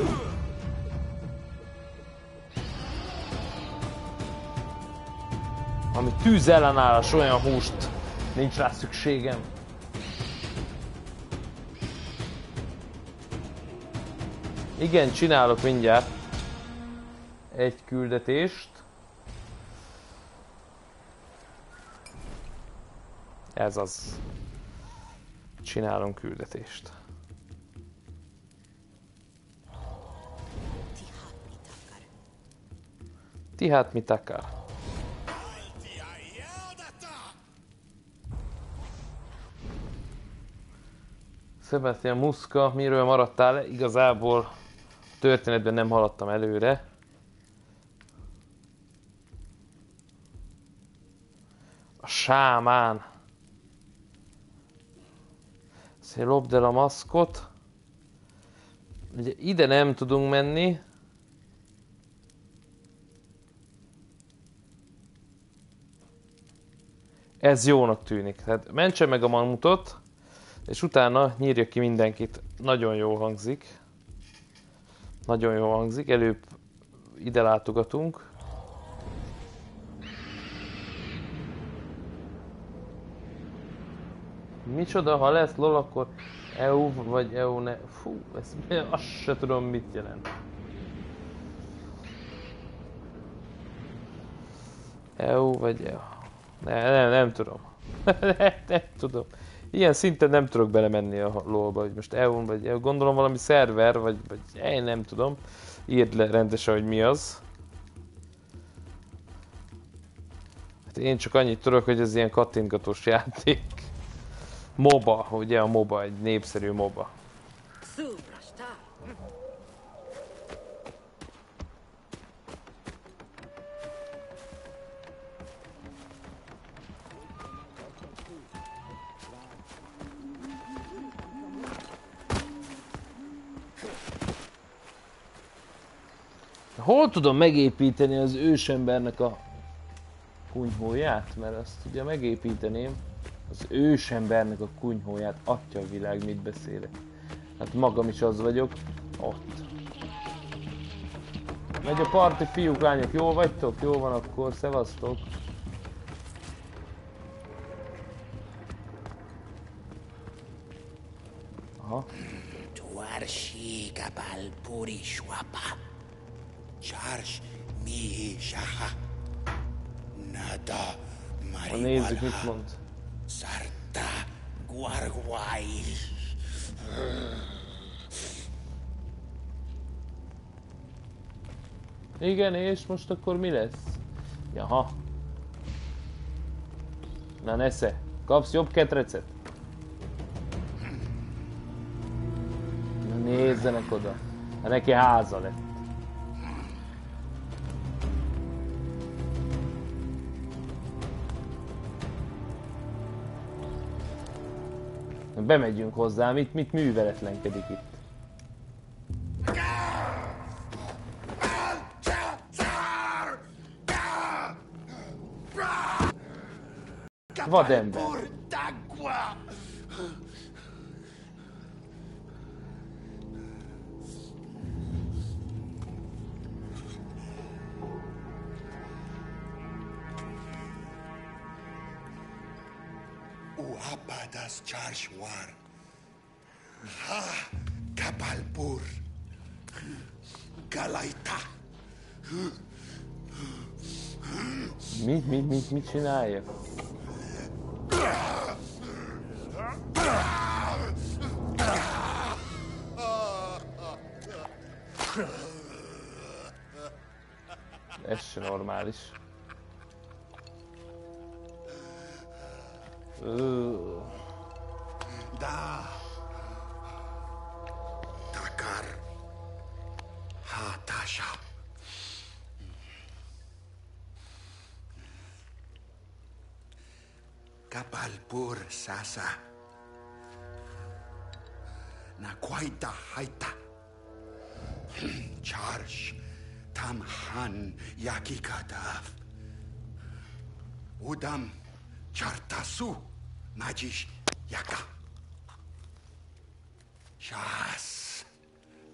Ami tűz ellenállás, olyan húst nincs rá szükségem. Igen, csinálok mindjárt egy küldetést. Ez az. Csinálom küldetést. Tihát mit akar? Sebastian Muska, miről maradtál? Igazából történetben nem haladtam előre. A sámán. Szóval lopd el a maszkot. Ugye ide nem tudunk menni. Ez jónak tűnik. Tehát mentse meg a mamutot, és utána nyírja ki mindenkit. Nagyon jó hangzik. Nagyon jó hangzik. Előbb ide látogatunk. Micsoda, ha lesz LOL, akkor EU vagy EU ne... Fú, ezt azt se tudom mit jelent. EU vagy EU. Ne, nem, nem tudom. [LAUGHS] nem, nem tudom. Ilyen szinten nem tudok belemenni a lolba, hogy most EU vagy EU. Gondolom valami szerver, vagy, vagy én nem tudom. Írd le rendesen, hogy mi az. Hát én csak annyit tudok, hogy ez ilyen kattintgatós játék. MOBA, ugye a MOBA, egy népszerű MOBA. Hol tudom megépíteni az ősembernek a kunyhóját? Mert azt ugye megépíteném az ősembernek a kunyhóját, atya világ, mit beszélek. Hát magam is az vagyok, ott. Megy a parti, fiúk, lányok, jó vagytok? Jó van akkor, szevasztok. Aha. Tuarshi kapal puri swapa. Charge mi shaha. Nada Ha nézzük, mit marihuana. mond. Sarta guarguai. Igen, és most akkor mi lesz? Jaha. Na nesze, kapsz jobb ketrecet? Na nézzenek oda. Neki háza lett. Bemegyünk hozzá, mit, mit műveletlenkedik itt? Vadember. Charshwar. Ha Kapalpur. Galaita. Mit, mit, mit, mit csinálja? Ez se normális. Ö, Sasa. Na kwaita haita. Charge. Tamhan Yakikadav. Udam Chartasu. Majish Yaka. Shas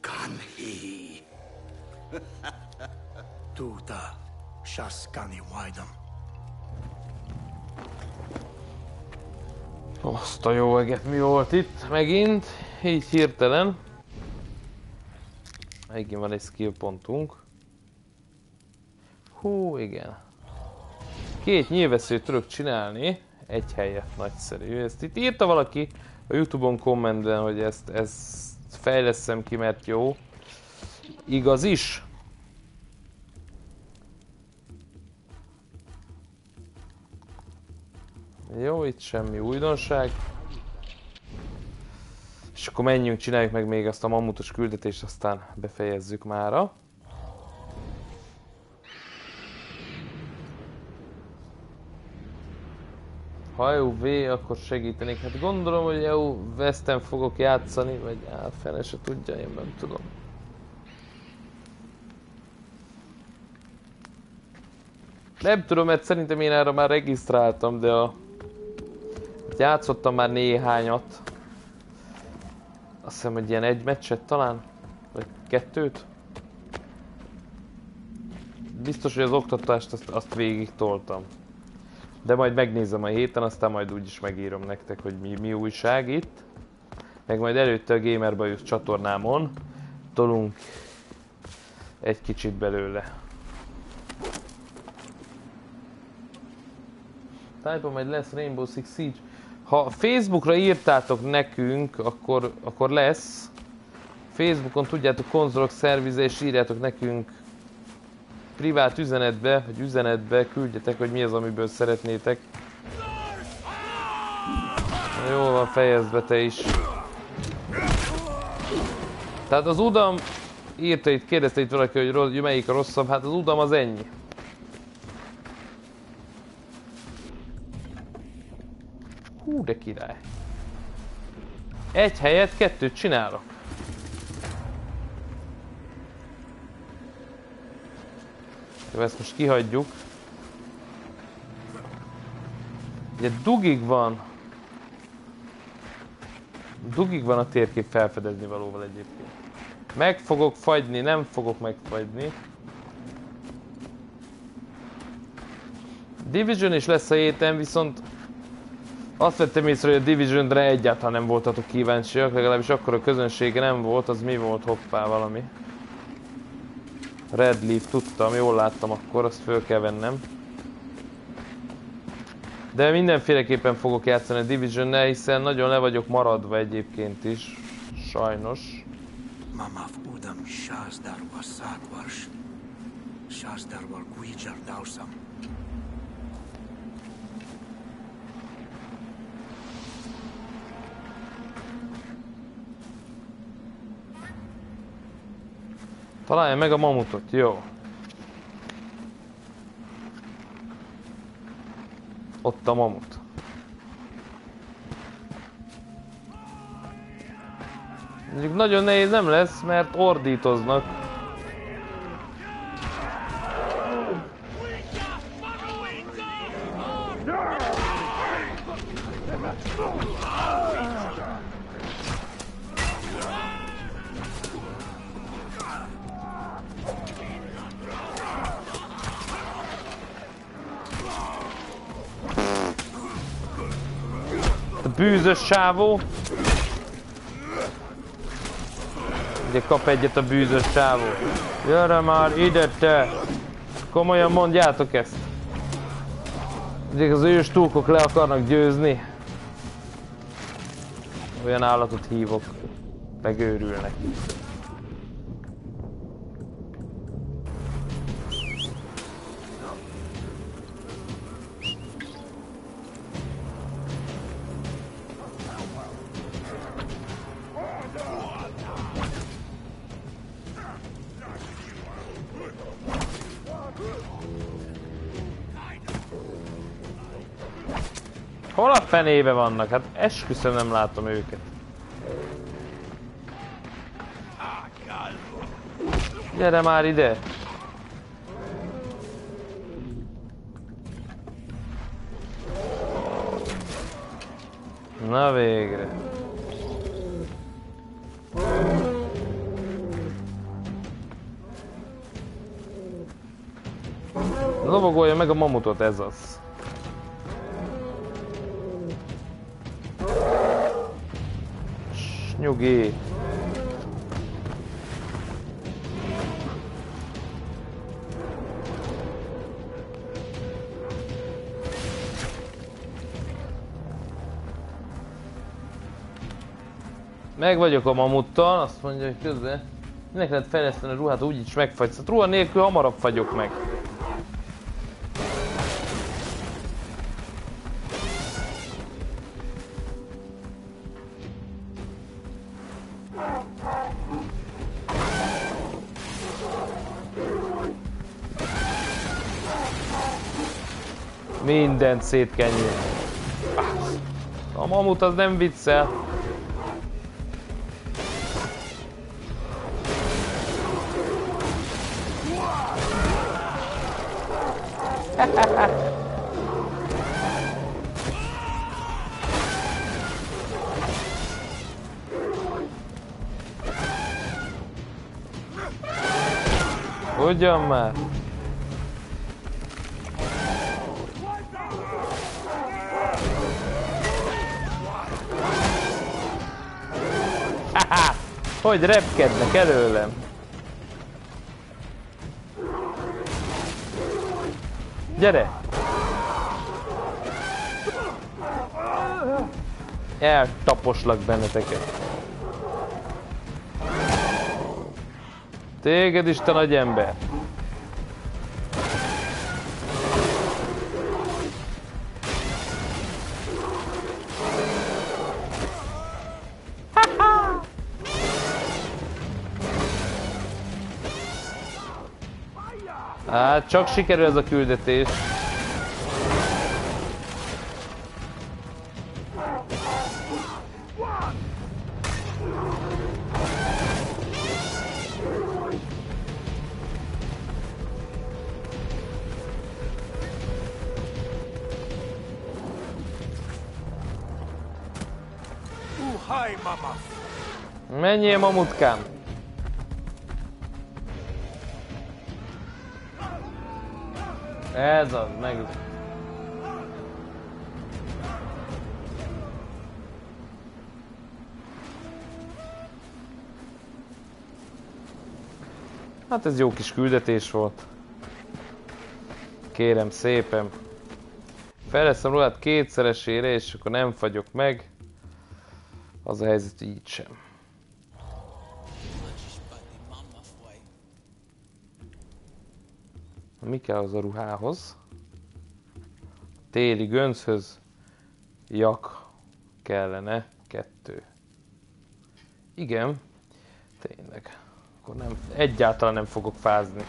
Kanhi. Tuta Shaskani Waidam. Azt a jó eget mi volt itt megint, így hirtelen. Megint van egy skill pontunk. Hú, igen. Két nyilvesszőt tudok csinálni, egy helyet, nagyszerű. Ezt itt írta valaki a Youtube-on kommentben, hogy ezt, ezt fejleszem ki, mert jó. Igaz is? Jó, itt semmi újdonság. És akkor menjünk, csináljuk meg még azt a mammutos küldetést, aztán befejezzük mára. Ha EU akkor segítenék. Hát gondolom, hogy EU Westem fogok játszani, vagy á, fene se tudja, én nem tudom. Nem tudom, mert szerintem én erre már regisztráltam, de a... Játszottam már néhányat. Azt hiszem, hogy ilyen egy meccset talán? Vagy kettőt? Biztos, hogy az oktatást azt, azt végig toltam. De majd megnézem a héten, aztán majd úgyis megírom nektek, hogy mi, mi újság itt. Meg majd előtte a Gamer Bajus csatornámon tolunk egy kicsit belőle. Type majd lesz Rainbow Six Siege. Ha Facebookra írtátok nekünk, akkor, akkor lesz. Facebookon tudjátok konzolok szervize, és írjátok nekünk privát üzenetbe, vagy üzenetbe küldjetek, hogy mi az, amiből szeretnétek. Na, jól van, fejezd be te is. Tehát az udam, írta itt, kérdezte itt valaki, hogy melyik a rosszabb, hát az udam az ennyi. Hú, de király. Egy helyet kettőt csinálok. Jó, ezt most kihagyjuk. Ugye dugig van. Dugig van a térkép felfedezni valóval egyébként. Meg fogok fagyni, nem fogok megfagyni. Division is lesz a héten, viszont azt vettem észre, hogy a Division-re egyáltalán nem voltatok kíváncsiak, legalábbis akkor a közönsége nem volt, az mi volt hoppá valami. Red Leaf, tudtam, jól láttam akkor, azt föl kell vennem. De mindenféleképpen fogok játszani a division hiszen nagyon le vagyok maradva egyébként is. Sajnos. Mamav udam shazdar wasatwars. Shazdar war guijar Találja meg a mamutot, jó. Ott a mamut. Mondjuk nagyon nehéz nem lesz, mert ordítoznak. A bűzös sávó. Ugye kap egyet a bűzös sávó. Gyere már ide te! Komolyan mondjátok ezt. Ugye az ős túlkok le akarnak győzni. Olyan állatot hívok. Megőrülnek. fenébe vannak? Hát esküszöm nem látom őket. Gyere már ide! Na végre. Lovagolja meg a mamutot, ez az. Nyugi. Meg vagyok a mamuttal, azt mondja, hogy közben minek lehet fejleszteni a ruhát, úgyis megfagysz. Hát ruha nélkül hamarabb fagyok meg. Mindent szét kell nyílni. A mamut az nem viccel. Ugyan már! Hogy repkednek előlem? Gyere! Eltaposlak benneteket. Téged is, te nagy ember. Csak sikerül ez a küldetés. Menjél, mamutkám! Ez az, meg... Hát ez jó kis küldetés volt. Kérem szépen. Fejlesztem rólát kétszeresére, és akkor nem fagyok meg. Az a helyzet így sem. Mi kell az a ruhához? Téli gönchöz jak kellene kettő. Igen, tényleg. Akkor nem, egyáltalán nem fogok fázni.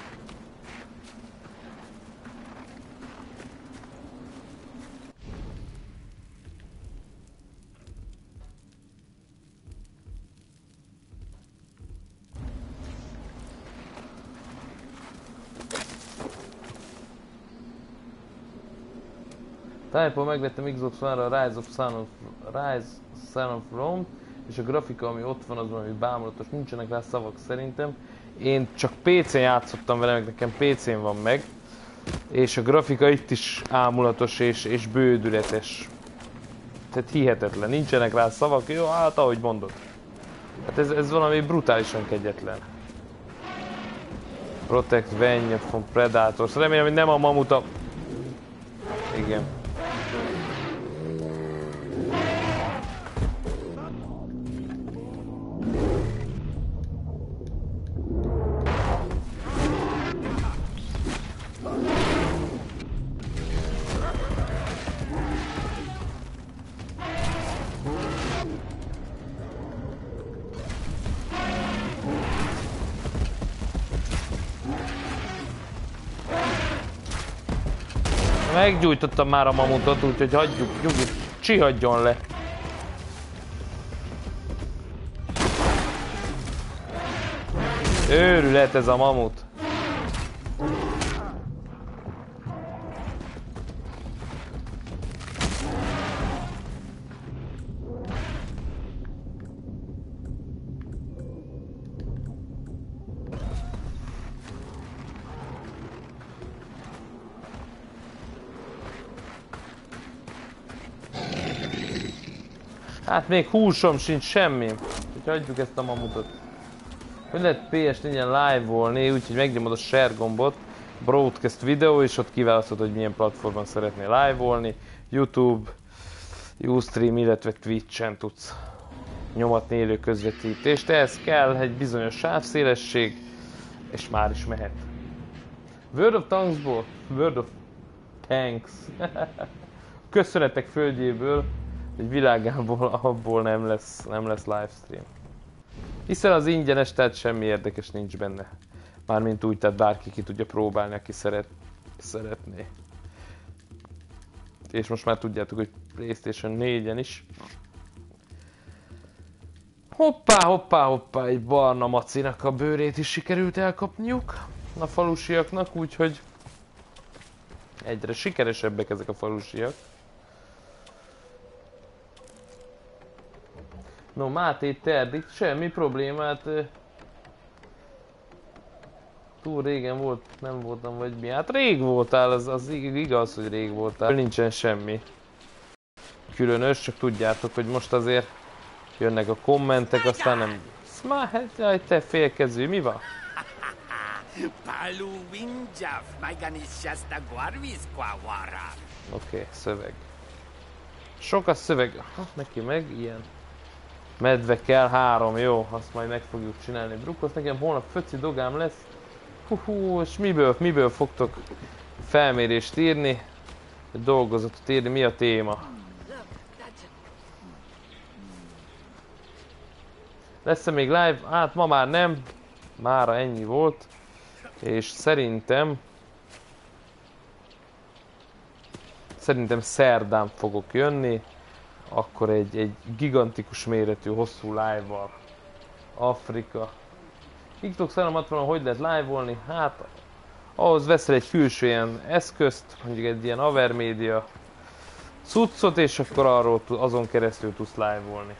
Typo megvettem Xbox One-ra a Rise of Son of, Rise Son of Rome, és a grafika, ami ott van, az valami bámulatos, nincsenek rá szavak szerintem. Én csak PC-n játszottam vele, meg nekem PC-n van meg. És a grafika itt is ámulatos és, és bődületes. Tehát hihetetlen, nincsenek rá szavak, jó, hát ahogy mondod. Hát ez, ez valami brutálisan kegyetlen. Protect Venya from Predators. Remélem, hogy nem a mamuta... Igen. Meggyújtottam már a mamutot, úgyhogy hagyjuk, nyugodj, csihadjon le. Őrület ez a mamut. Hát még húsom sincs semmi. Úgyhogy hagyjuk ezt a mamutot. Hogy lehet PS4-en live-olni, úgyhogy megnyomod a share gombot, broadcast videó, és ott kiválasztod, hogy milyen platformon szeretnél live-olni. YouTube, Ustream, illetve Twitch-en tudsz nyomatni élő közvetítést. Ehhez kell egy bizonyos sávszélesség, és már is mehet. World of Tanksból, World of Tanks. [LAUGHS] Köszönetek földjéből, hogy világából [LAUGHS] abból nem lesz, nem lesz livestream. Hiszen az ingyenes, tehát semmi érdekes nincs benne. Mármint úgy, tehát bárki ki tudja próbálni, aki szeret, szeretné. És most már tudjátok, hogy Playstation 4-en is. Hoppá, hoppá, hoppá, egy barna macinak a bőrét is sikerült elkapniuk a falusiaknak, úgyhogy egyre sikeresebbek ezek a falusiak. No, Máté Terdik, semmi problémát. Túl régen volt, nem voltam, vagy mi? Hát rég voltál, az, az igaz, hogy rég voltál. Nincsen semmi különös, csak tudjátok, hogy most azért jönnek a kommentek, aztán nem... Már hát, jaj, te félkező, mi van? Palu Winjaf, Maiganishasta Guarvis Quawara. Oké, szöveg. Sok a szöveg. Ha, neki meg ilyen. Medve kell, három, jó, azt majd meg fogjuk csinálni. Brukkosz, nekem holnap föci dogám lesz. Hú, és miből, miből fogtok felmérést írni? Dolgozatot írni, mi a téma? Lesz-e még live? Hát ma már nem. Mára ennyi volt. És szerintem... Szerintem szerdán fogok jönni. Akkor egy, egy gigantikus méretű, hosszú live-val. Afrika. TikTok van, hogy lehet live-olni? Hát ahhoz veszel egy külső ilyen eszközt, mondjuk egy ilyen Avermedia cuccot, és akkor arról azon keresztül tudsz live-olni.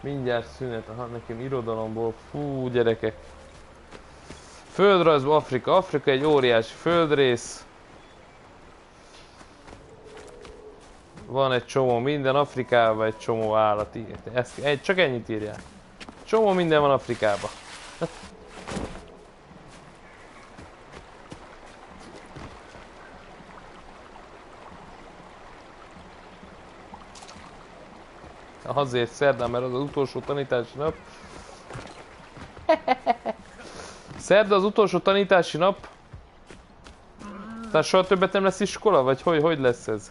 Mindjárt szünet, aha, nekem irodalomból, fú gyerekek. Földrajzból Afrika. Afrika egy óriási földrész. Van egy csomó minden Afrikában, egy csomó állat. Ezt, egy, csak ennyit írják. Csomó minden van Afrikában. Azért szerdán, mert az az utolsó tanítási nap. Szerda az utolsó tanítási nap. Tehát soha többet nem lesz iskola? Vagy hogy, hogy lesz ez?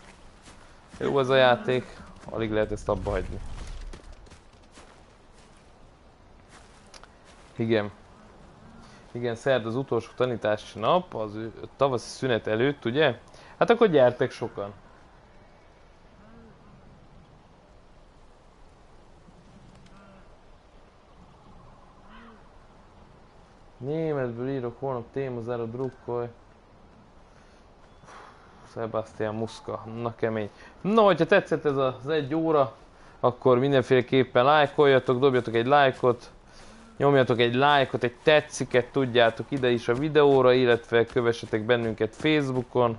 Jó az a játék. Alig lehet ezt abba hagyni. Igen. Igen, szerda az utolsó tanítási nap, az tavaszi szünet előtt, ugye? Hát akkor gyertek sokan. Németből írok holnap témazára drukkolj. Sebastian Muska, na kemény. Na, hogyha tetszett ez az egy óra, akkor mindenféleképpen lájkoljatok, dobjatok egy lájkot, nyomjatok egy lájkot, egy tetsziket, tudjátok ide is a videóra, illetve kövessetek bennünket Facebookon,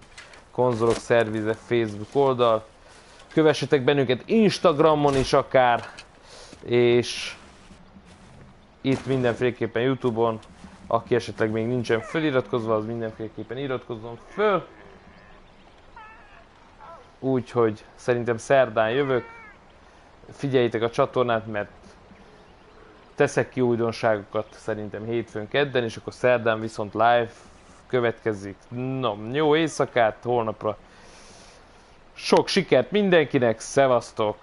konzolok szervize Facebook oldal, kövessetek bennünket Instagramon is akár, és itt mindenféleképpen Youtube-on, aki esetleg még nincsen feliratkozva, az mindenféleképpen iratkozzon föl. Úgyhogy szerintem szerdán jövök. Figyeljétek a csatornát, mert teszek ki újdonságokat szerintem hétfőn, kedden, és akkor szerdán viszont live következik. No, jó éjszakát, holnapra. Sok sikert mindenkinek, szevasztok!